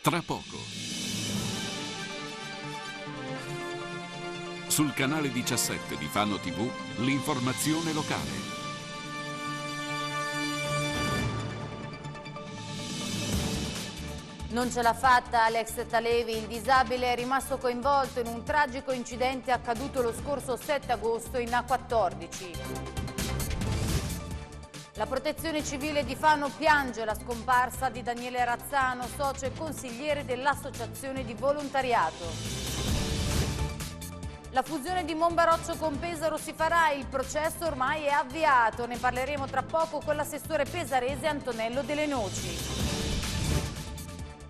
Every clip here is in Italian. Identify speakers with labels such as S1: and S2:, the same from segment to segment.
S1: tra poco. Sul canale 17 di Fano TV, l'informazione locale.
S2: Non ce l'ha fatta Alex Talevi, il disabile è rimasto coinvolto in un tragico incidente accaduto lo scorso 7 agosto in A14. La protezione civile di Fano piange la scomparsa di Daniele Razzano, socio e consigliere dell'Associazione di Volontariato. La fusione di Monbaroccio con Pesaro si farà, il processo ormai è avviato, ne parleremo tra poco con l'assessore pesarese Antonello Delle Noci.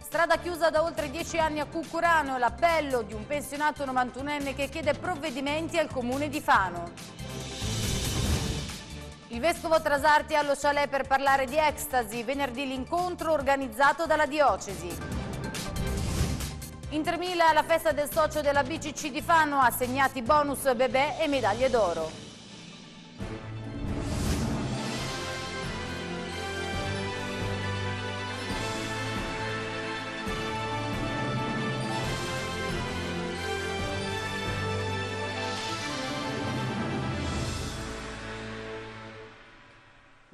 S2: Strada chiusa da oltre dieci anni a Cucurano, l'appello di un pensionato 91enne che chiede provvedimenti al comune di Fano. Il vescovo Trasarti allo chalet per parlare di ecstasy, venerdì l'incontro organizzato dalla diocesi. In 3000 la festa del socio della BCC di Fano, assegnati bonus bebè e medaglie d'oro.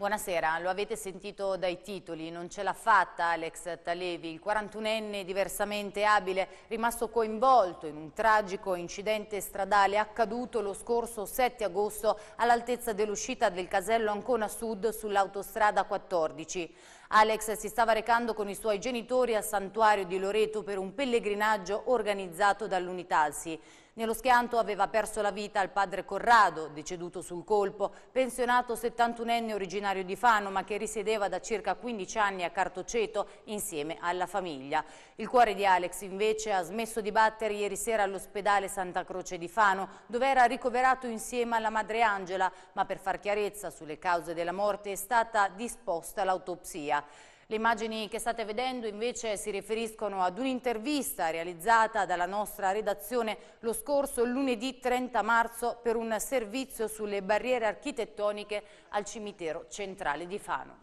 S2: Buonasera, lo avete sentito dai titoli, non ce l'ha fatta Alex Talevi, il 41enne diversamente abile, rimasto coinvolto in un tragico incidente stradale accaduto lo scorso 7 agosto all'altezza dell'uscita del casello Ancona Sud sull'autostrada 14. Alex si stava recando con i suoi genitori al santuario di Loreto per un pellegrinaggio organizzato dall'Unitalsi. Nello schianto aveva perso la vita il padre Corrado, deceduto sul colpo, pensionato 71enne originario di Fano ma che risiedeva da circa 15 anni a Cartoceto insieme alla famiglia. Il cuore di Alex invece ha smesso di battere ieri sera all'ospedale Santa Croce di Fano dove era ricoverato insieme alla madre Angela ma per far chiarezza sulle cause della morte è stata disposta l'autopsia. Le immagini che state vedendo invece si riferiscono ad un'intervista realizzata dalla nostra redazione lo scorso lunedì 30 marzo per un servizio sulle barriere architettoniche al cimitero centrale di Fano.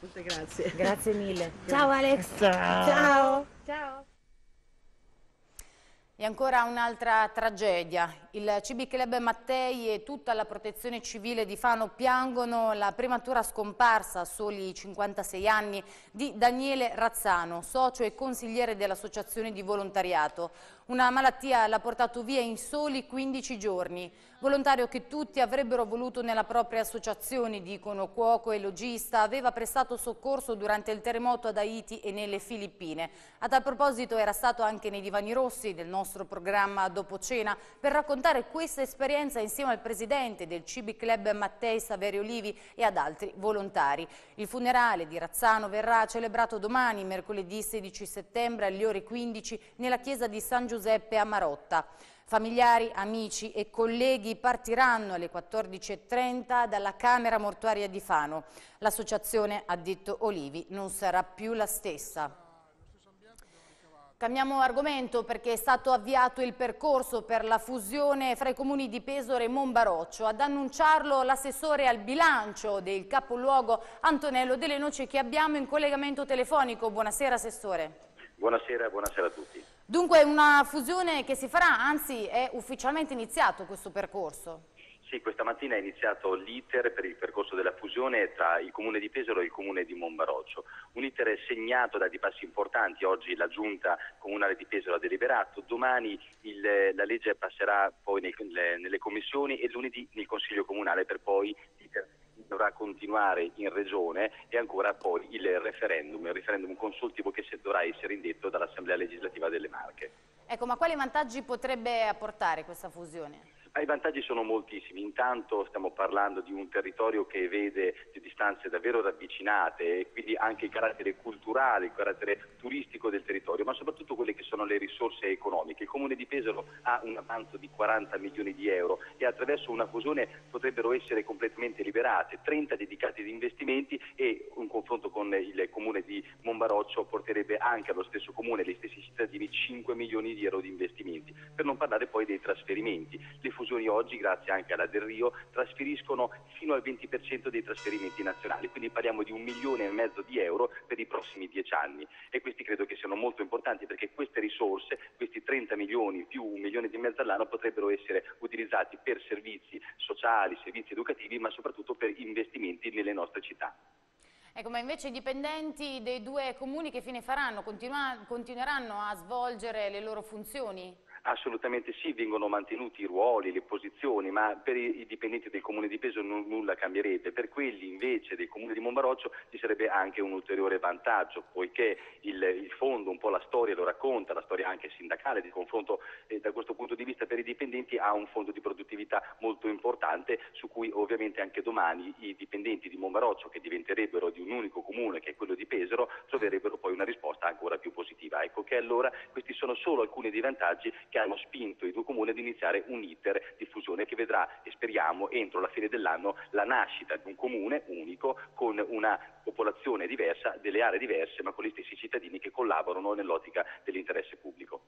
S3: Molte grazie.
S4: Grazie mille.
S3: Ciao Alex.
S4: Ciao.
S3: Ciao. Ciao.
S2: E ancora un'altra tragedia. Il CB Club Mattei e tutta la protezione civile di Fano piangono la prematura scomparsa a soli 56 anni di Daniele Razzano, socio e consigliere dell'Associazione di Volontariato. Una malattia l'ha portato via in soli 15 giorni. Volontario che tutti avrebbero voluto nella propria associazione, dicono cuoco e logista, aveva prestato soccorso durante il terremoto ad Haiti e nelle Filippine. A tal proposito era stato anche nei divani rossi del nostro programma Dopo Cena per raccontare questa esperienza insieme al presidente del CB Club Mattei Saverio Olivi e ad altri volontari. Il funerale di Razzano verrà celebrato domani, mercoledì 16 settembre alle ore 15 nella chiesa di San Giuseppe Giuseppe Amarotta. Familiari, amici e colleghi partiranno alle 14.30 dalla Camera Mortuaria di Fano. L'associazione, ha detto Olivi, non sarà più la stessa. Cambiamo argomento perché è stato avviato il percorso per la fusione fra i comuni di Pesore e Monbaroccio. Ad annunciarlo l'assessore al bilancio del capoluogo Antonello Delle Noci che abbiamo in collegamento telefonico. Buonasera Assessore.
S5: Buonasera, buonasera a tutti.
S2: Dunque una fusione che si farà, anzi è ufficialmente iniziato questo percorso.
S5: Sì, questa mattina è iniziato l'iter per il percorso della fusione tra il comune di Pesaro e il comune di Monbaroccio. Un iter segnato da dei passi importanti. Oggi la giunta comunale di Pesaro ha deliberato, domani il, la legge passerà poi nei, nelle commissioni e lunedì nel consiglio comunale per poi l'iter dovrà continuare in regione e ancora poi il referendum, il referendum consultivo che dovrà essere indetto dall'Assemblea legislativa delle Marche.
S2: Ecco, ma quali vantaggi potrebbe apportare questa fusione?
S5: I vantaggi sono moltissimi, intanto stiamo parlando di un territorio che vede le distanze davvero ravvicinate e quindi anche il carattere culturale, il carattere turistico del territorio, ma soprattutto quelle che sono le risorse economiche. Il Comune di Pesaro ha un avanzo di 40 milioni di euro e attraverso una fusione potrebbero essere completamente liberate, 30 dedicati ad investimenti e un confronto con il Comune di Monbaroccio porterebbe anche allo stesso Comune, agli stessi cittadini, 5 milioni di euro di investimenti, per non parlare poi dei trasferimenti. Le fusioni oggi, grazie anche alla Del Rio, trasferiscono fino al 20% dei trasferimenti nazionali, quindi parliamo di un milione e mezzo di euro per i prossimi dieci anni e questi credo che siano molto importanti perché queste risorse, questi 30 milioni più un milione di mezzo all'anno potrebbero essere utilizzati per servizi sociali, servizi educativi, ma soprattutto per investimenti nelle nostre città.
S2: Ecco, ma invece i dipendenti dei due comuni che fine faranno? continueranno a svolgere le loro funzioni?
S5: Assolutamente sì, vengono mantenuti i ruoli, le posizioni, ma per i dipendenti del Comune di Peso non, nulla cambierebbe. Per quelli invece del Comune di Monbaroccio ci sarebbe anche un ulteriore vantaggio, poiché il, il fondo, un po' la storia lo racconta, la storia anche sindacale di confronto eh, da questo punto di vista per i dipendenti ha un fondo di produttività molto importante su cui ovviamente anche domani i dipendenti di Monbaroccio che diventerebbero di un unico comune che è quello di Pesaro troverebbero poi una risposta ancora più positiva. Ecco che allora questi sono solo alcuni dei vantaggi che che hanno spinto i due comuni ad iniziare un iter di fusione che vedrà, e speriamo, entro la fine dell'anno la nascita di un comune unico con una popolazione diversa, delle aree diverse, ma con gli stessi cittadini che collaborano nell'ottica dell'interesse pubblico.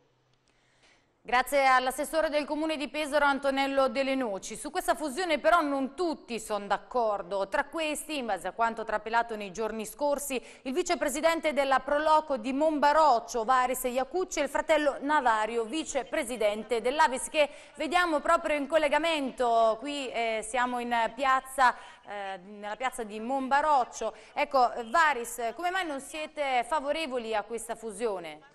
S2: Grazie all'assessore del comune di Pesaro Antonello Delle Noci. Su questa fusione però non tutti sono d'accordo. Tra questi, in base a quanto trapelato nei giorni scorsi, il vicepresidente della Proloco di Monbaroccio, Varis Iacucci e il fratello Navario, vicepresidente dell'Avis, che vediamo proprio in collegamento. Qui eh, siamo in piazza, eh, nella piazza di Monbaroccio. Ecco, Varis, come mai non siete favorevoli a questa fusione?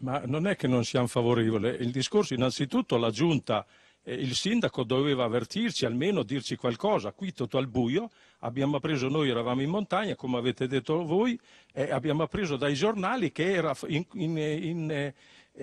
S4: Ma non è che non siamo favorevoli, il discorso innanzitutto la giunta, eh, il sindaco doveva avvertirci, almeno dirci qualcosa, qui tutto al buio, abbiamo appreso, noi eravamo in montagna, come avete detto voi, e abbiamo appreso dai giornali che era in, in, in,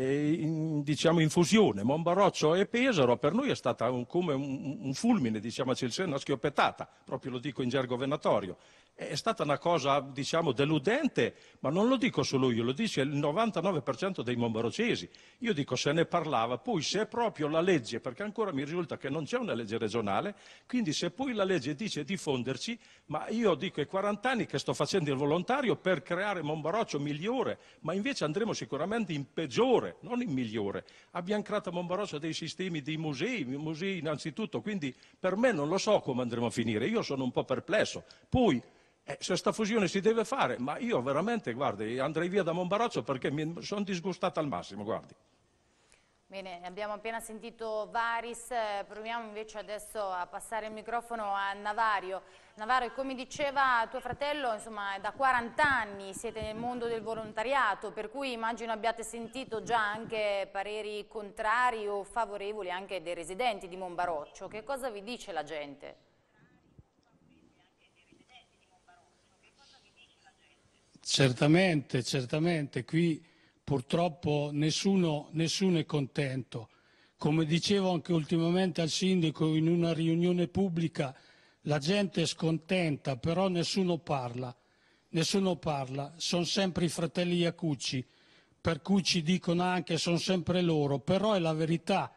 S4: in diciamo in fusione, Monbaroccio e Pesaro, per noi è stata un, come un, un fulmine, diciamo, una schioppettata, proprio lo dico in gergo venatorio. È stata una cosa, diciamo, deludente, ma non lo dico solo io, lo dice il 99% dei mombarocesi. Io dico se ne parlava, poi se è proprio la legge, perché ancora mi risulta che non c'è una legge regionale, quindi se poi la legge dice di fonderci, ma io dico è 40 anni che sto facendo il volontario per creare Monbaroccio migliore, ma invece andremo sicuramente in peggiore, non in migliore. Abbiamo creato a Monbaroccio dei sistemi di musei, musei innanzitutto, quindi per me non lo so come andremo a finire, io sono un po' perplesso. Poi eh, se sta fusione si deve fare, ma io veramente, guardi, andrei via da Monbaroccio perché mi sono disgustato al massimo, guardi.
S2: Bene, abbiamo appena sentito Varis, eh, proviamo invece adesso a passare il microfono a Navario. Navario, come diceva tuo fratello, insomma, da 40 anni siete nel mondo del volontariato, per cui immagino abbiate sentito già anche pareri contrari o favorevoli anche dei residenti di Monbaroccio. Che cosa vi dice la gente?
S6: Certamente, certamente, qui purtroppo nessuno, nessuno, è contento. Come dicevo anche ultimamente al sindaco in una riunione pubblica, la gente è scontenta, però nessuno parla. Nessuno parla, sono sempre i fratelli Iacucci, per cui ci dicono anche sono sempre loro, però è la verità,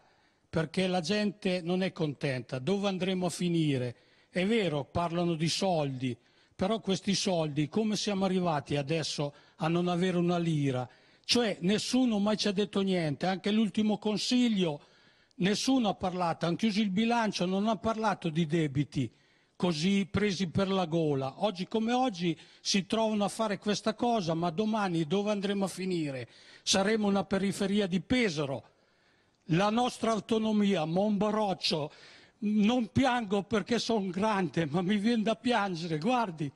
S6: perché la gente non è contenta. Dove andremo a finire? È vero, parlano di soldi, però questi soldi, come siamo arrivati adesso a non avere una lira? Cioè nessuno mai ci ha detto niente, anche l'ultimo consiglio nessuno ha parlato, hanno chiuso il bilancio, non ha parlato di debiti così presi per la gola. Oggi come oggi si trovano a fare questa cosa, ma domani dove andremo a finire? Saremo una periferia di Pesaro. La nostra autonomia, Monbaroccio, non piango perché sono grande, ma mi viene da piangere. Guardi,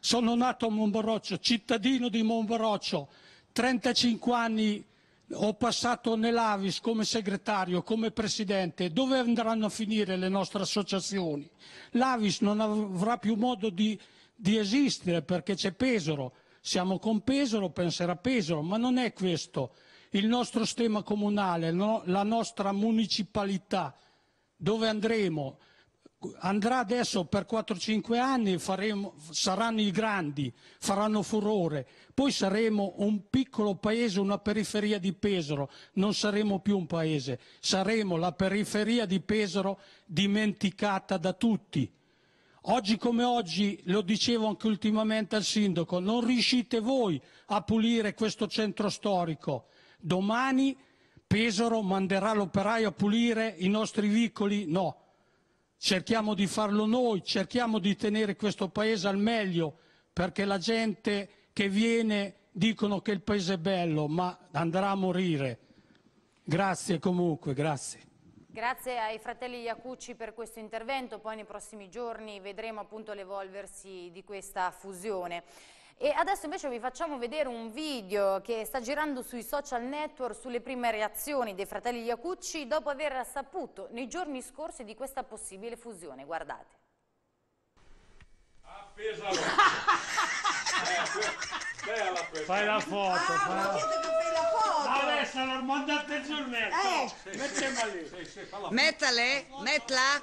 S6: sono nato a Monbaroccio, cittadino di Monbaroccio, 35 anni ho passato nell'Avis come segretario, come presidente. Dove andranno a finire le nostre associazioni? L'Avis non avrà più modo di, di esistere perché c'è Pesaro. Siamo con Pesaro, penserà Pesaro, ma non è questo. Il nostro sistema comunale, no? la nostra municipalità dove andremo? Andrà adesso per 4-5 anni, faremo, saranno i grandi, faranno furore, poi saremo un piccolo paese, una periferia di Pesaro, non saremo più un paese, saremo la periferia di Pesaro dimenticata da tutti. Oggi come oggi, lo dicevo anche ultimamente al sindaco, non riuscite voi a pulire questo centro storico domani Pesaro manderà l'operaio a pulire i nostri vicoli? No. Cerchiamo di farlo noi, cerchiamo di tenere questo paese al meglio, perché la gente che viene dicono che il paese è bello, ma andrà a morire. Grazie comunque, grazie.
S2: Grazie ai fratelli Iacucci per questo intervento, poi nei prossimi giorni vedremo l'evolversi di questa fusione. E adesso invece vi facciamo vedere un video che sta girando sui social network sulle prime reazioni dei fratelli Iacucci dopo aver saputo nei giorni scorsi di questa possibile fusione. Guardate.
S4: Appesa eh,
S6: Fai la foto, fai la foto. Adesso l'ho mandato il giornetto. Mettiamo lì.
S7: Mettale, mettila.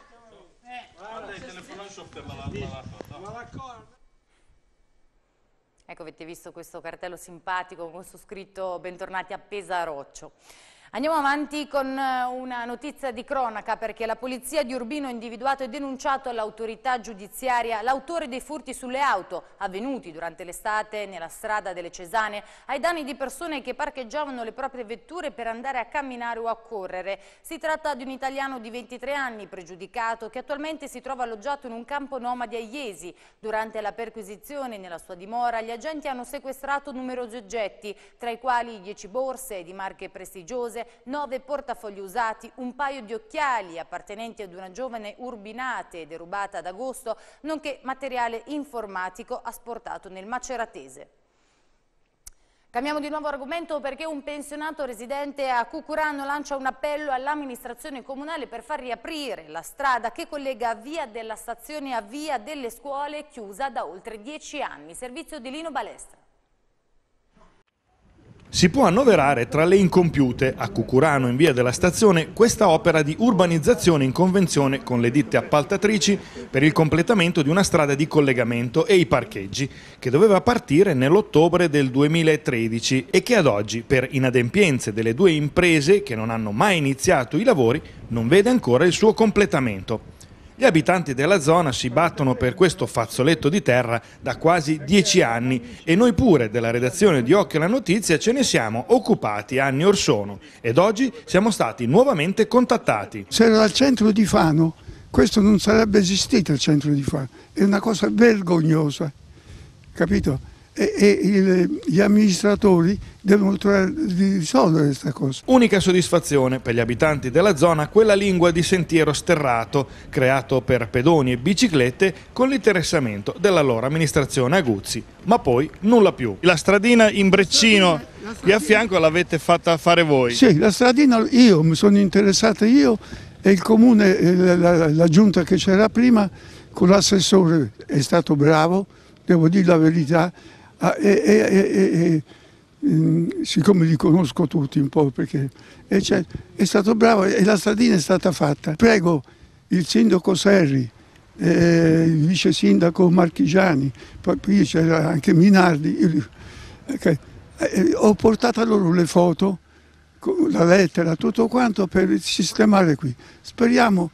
S4: Guarda, il telefono sotto me l'ha
S2: Ecco, avete visto questo cartello simpatico con questo scritto bentornati a Pesaroccio. Andiamo avanti con eh, una notizia di cronaca perché la polizia di Urbino ha individuato e denunciato all'autorità giudiziaria l'autore dei furti sulle auto avvenuti durante l'estate nella strada delle Cesane ai danni di persone che parcheggiavano le proprie vetture per andare a camminare o a correre. Si tratta di un italiano di 23 anni pregiudicato che attualmente si trova alloggiato in un campo nomadi a Iesi. Durante la perquisizione nella sua dimora gli agenti hanno sequestrato numerosi oggetti tra i quali 10 borse di marche prestigiose nove portafogli usati, un paio di occhiali appartenenti ad una giovane urbinate derubata ad agosto, nonché materiale informatico asportato nel Maceratese. Cambiamo di nuovo argomento perché un pensionato residente a Cucurano lancia un appello all'amministrazione comunale per far riaprire la strada che collega via della stazione a via delle scuole chiusa da oltre dieci anni. Servizio di Lino Balestra
S8: si può annoverare tra le incompiute a Cucurano in via della stazione questa opera di urbanizzazione in convenzione con le ditte appaltatrici per il completamento di una strada di collegamento e i parcheggi che doveva partire nell'ottobre del 2013 e che ad oggi per inadempienze delle due imprese che non hanno mai iniziato i lavori non vede ancora il suo completamento. Gli abitanti della zona si battono per questo fazzoletto di terra da quasi dieci anni e noi pure della redazione di Occhio alla Notizia ce ne siamo occupati anni or sono ed oggi siamo stati nuovamente contattati.
S9: Se era al centro di Fano, questo non sarebbe esistito il centro di Fano, è una cosa vergognosa, capito? E, e il, gli amministratori devono trovare di risolvere questa cosa.
S8: Unica soddisfazione per gli abitanti della zona quella lingua di sentiero sterrato creato per pedoni e biciclette con l'interessamento dell'allora amministrazione Aguzzi, ma poi nulla più. La stradina in Breccino lì a fianco l'avete fatta fare voi?
S9: Sì, la stradina io mi sono interessato io e il comune, la, la, la giunta che c'era prima con l'assessore è stato bravo, devo dire la verità, Ah, e, e, e, mm, siccome li conosco tutti un po' perché cioè, è stato bravo e la stradina è stata fatta. Prego il sindaco Serri, eh, il vice sindaco Marchigiani, poi c'era anche Minardi, okay. eh, ho portato a loro le foto, la lettera, tutto quanto per sistemare qui. Speriamo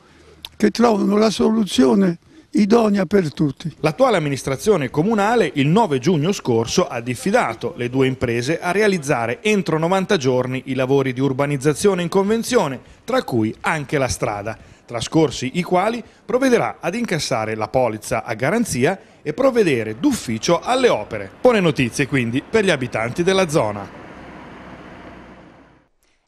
S9: che trovino la soluzione idonea per tutti.
S8: L'attuale amministrazione comunale il 9 giugno scorso ha diffidato le due imprese a realizzare entro 90 giorni i lavori di urbanizzazione in convenzione, tra cui anche la strada, trascorsi i quali provvederà ad incassare la polizza a garanzia e provvedere d'ufficio alle opere. Buone notizie quindi per gli abitanti della zona.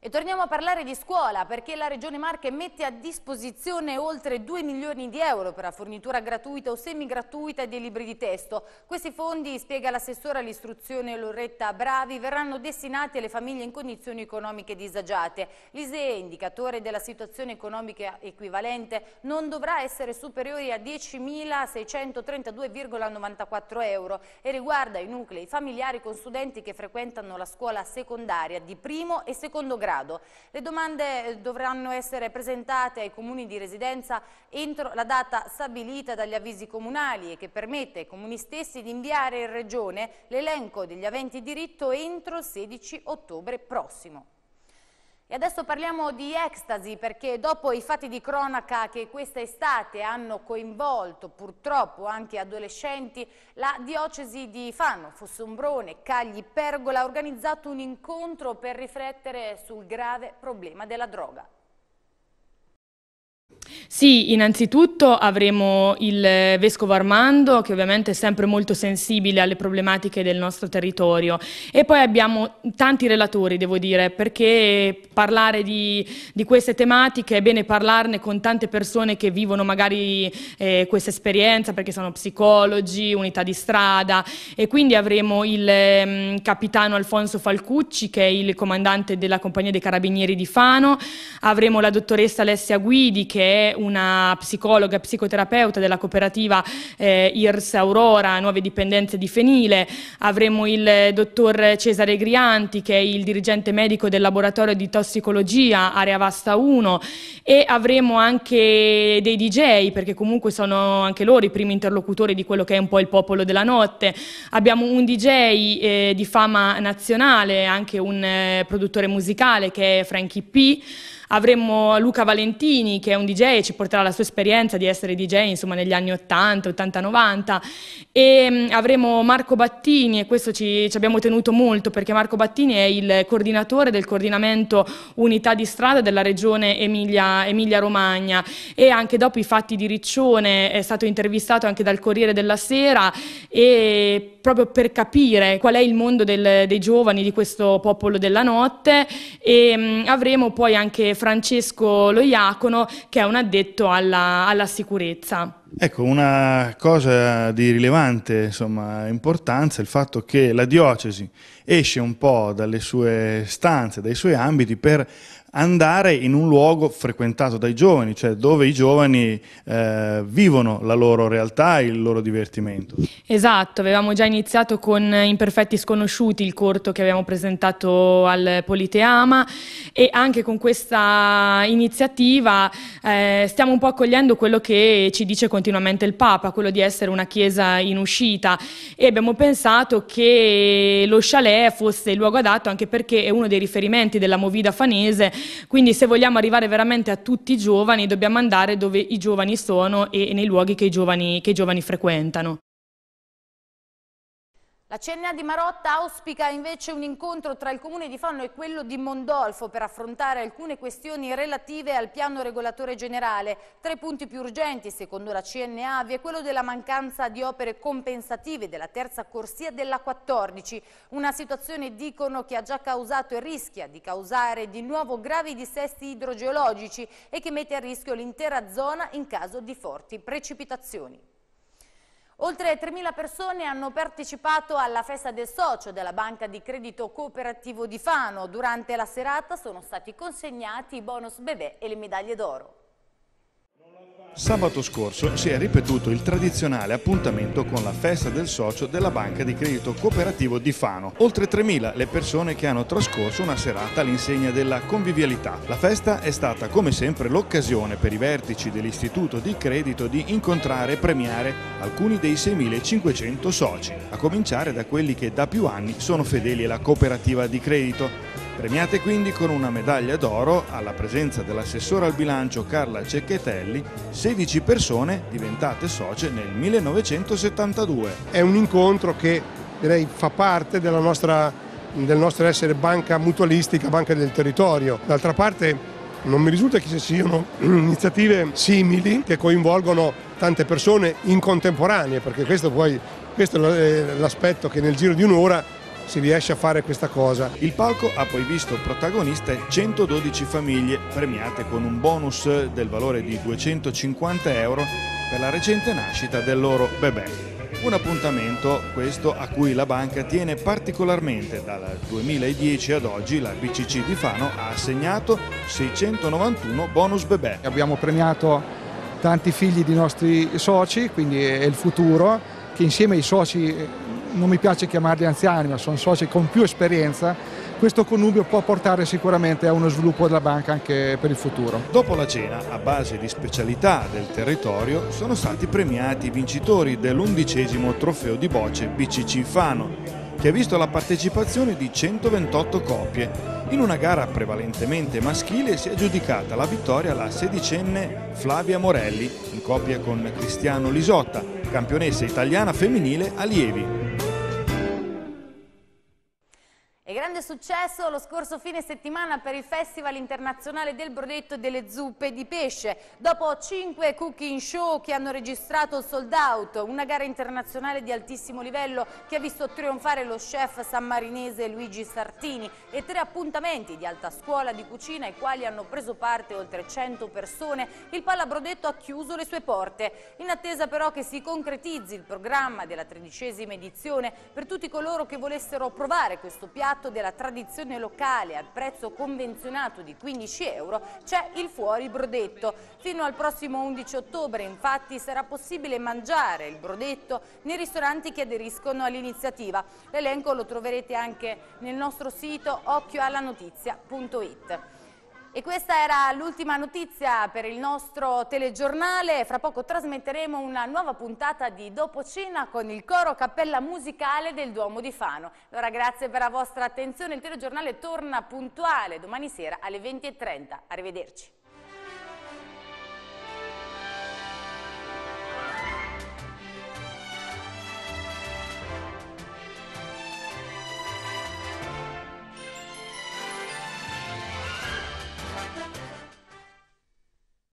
S2: E torniamo a parlare di scuola perché la Regione Marche mette a disposizione oltre 2 milioni di euro per la fornitura gratuita o semi-gratuita dei libri di testo. Questi fondi, spiega l'assessore all'istruzione Loretta Bravi, verranno destinati alle famiglie in condizioni economiche disagiate. L'ISEE, indicatore della situazione economica equivalente, non dovrà essere superiore a 10.632,94 euro e riguarda i nuclei familiari con studenti che frequentano la scuola secondaria di primo e secondo grado grado. Le domande eh, dovranno essere presentate ai comuni di residenza entro la data stabilita dagli avvisi comunali e che permette ai comuni stessi di inviare in regione l'elenco degli aventi diritto entro il 16 ottobre prossimo. E adesso parliamo di ecstasy perché dopo i fatti di cronaca che questa estate hanno coinvolto purtroppo anche adolescenti, la diocesi di Fano, Fossombrone, Cagli, Pergola ha organizzato un incontro per riflettere sul grave problema della droga.
S10: Sì, innanzitutto avremo il Vescovo Armando, che ovviamente è sempre molto sensibile alle problematiche del nostro territorio, e poi abbiamo tanti relatori, devo dire, perché parlare di, di queste tematiche è bene parlarne con tante persone che vivono magari eh, questa esperienza, perché sono psicologi, unità di strada, e quindi avremo il eh, capitano Alfonso Falcucci, che è il comandante della compagnia dei carabinieri di Fano, avremo la dottoressa Alessia Guidi, che è una psicologa e psicoterapeuta della cooperativa eh, IRS Aurora, Nuove Dipendenze di Fenile, avremo il dottor Cesare Grianti che è il dirigente medico del laboratorio di tossicologia Area Vasta 1 e avremo anche dei DJ perché comunque sono anche loro i primi interlocutori di quello che è un po' il popolo della notte. Abbiamo un DJ eh, di fama nazionale, anche un eh, produttore musicale che è Frankie P. Avremo Luca Valentini che è un DJ e ci porterà la sua esperienza di essere DJ insomma, negli anni 80, 80, 90 e mh, avremo Marco Battini e questo ci, ci, abbiamo tenuto molto perché Marco Battini è il coordinatore del coordinamento unità di strada della regione Emilia, Emilia Romagna. E anche dopo i fatti di Riccione è stato intervistato anche dal Corriere della Sera. E proprio per capire qual è il mondo del, dei giovani di questo popolo della notte e mh, avremo poi anche Francesco Loiacono che è un addetto alla, alla sicurezza.
S8: Ecco, una cosa di rilevante insomma, importanza è il fatto che la diocesi esce un po' dalle sue stanze, dai suoi ambiti per andare in un luogo frequentato dai giovani, cioè dove i giovani eh, vivono la loro realtà e il loro divertimento.
S10: Esatto, avevamo già iniziato con Imperfetti Sconosciuti, il corto che abbiamo presentato al Politeama e anche con questa iniziativa eh, stiamo un po' accogliendo quello che ci dice continuamente il Papa, quello di essere una chiesa in uscita e abbiamo pensato che lo chalet fosse il luogo adatto anche perché è uno dei riferimenti della movida fanese quindi se vogliamo arrivare veramente a tutti i giovani dobbiamo andare dove i giovani sono e nei luoghi che i giovani, che i giovani frequentano.
S2: La CNA di Marotta auspica invece un incontro tra il Comune di Fano e quello di Mondolfo per affrontare alcune questioni relative al piano regolatore generale. Tra i punti più urgenti, secondo la CNA, vi è quello della mancanza di opere compensative della terza corsia della 14, una situazione, dicono, che ha già causato e rischia di causare di nuovo gravi dissesti idrogeologici e che mette a rischio l'intera zona in caso di forti precipitazioni. Oltre 3.000 persone hanno partecipato alla festa del socio della Banca di Credito Cooperativo di Fano. Durante la serata sono stati consegnati i bonus bebè e le medaglie d'oro.
S8: Sabato scorso si è ripetuto il tradizionale appuntamento con la festa del socio della banca di credito cooperativo di Fano. Oltre 3.000 le persone che hanno trascorso una serata all'insegna della convivialità. La festa è stata come sempre l'occasione per i vertici dell'istituto di credito di incontrare e premiare alcuni dei 6.500 soci, a cominciare da quelli che da più anni sono fedeli alla cooperativa di credito. Premiate quindi con una medaglia d'oro alla presenza dell'assessore al bilancio Carla Cecchettelli 16 persone diventate socie nel 1972.
S11: È un incontro che direi fa parte nostra, del nostro essere banca mutualistica, banca del territorio. D'altra parte non mi risulta che ci siano iniziative simili che coinvolgono tante persone in contemporanea, perché questo, poi, questo è l'aspetto che nel giro di un'ora si riesce a fare questa cosa.
S8: Il palco ha poi visto protagoniste 112 famiglie premiate con un bonus del valore di 250 euro per la recente nascita del loro bebè. Un appuntamento questo a cui la banca tiene particolarmente dal 2010 ad oggi la BCC di Fano ha assegnato 691 bonus bebè.
S12: Abbiamo premiato tanti figli di nostri soci, quindi è il futuro, che insieme ai soci non mi piace chiamarli anziani, ma sono soci con più esperienza, questo connubio può portare sicuramente a uno sviluppo della banca anche per il futuro.
S8: Dopo la cena, a base di specialità del territorio, sono stati premiati i vincitori dell'undicesimo trofeo di bocce BCC Fano. che ha visto la partecipazione di 128 coppie. In una gara prevalentemente maschile si è aggiudicata la vittoria la sedicenne Flavia Morelli, in coppia con Cristiano Lisotta, campionessa italiana femminile allievi.
S2: E grande successo lo scorso fine settimana per il Festival internazionale del Brodetto e delle Zuppe di Pesce. Dopo cinque cooking show che hanno registrato il sold out, una gara internazionale di altissimo livello che ha visto trionfare lo chef sammarinese Luigi Sartini e tre appuntamenti di alta scuola di cucina ai quali hanno preso parte oltre 100 persone, il Palla Brodetto ha chiuso le sue porte. In attesa però che si concretizzi il programma della tredicesima edizione per tutti coloro che volessero provare questo piatto piatto della tradizione locale al prezzo convenzionato di 15 euro c'è il fuori brodetto. Fino al prossimo 11 ottobre infatti sarà possibile mangiare il brodetto nei ristoranti che aderiscono all'iniziativa. L'elenco lo troverete anche nel nostro sito occhioallanotizia.it. E questa era l'ultima notizia per il nostro telegiornale. Fra poco trasmetteremo una nuova puntata di Dopo Cena con il coro cappella musicale del Duomo di Fano. Allora grazie per la vostra attenzione. Il telegiornale torna puntuale domani sera alle 20.30. Arrivederci.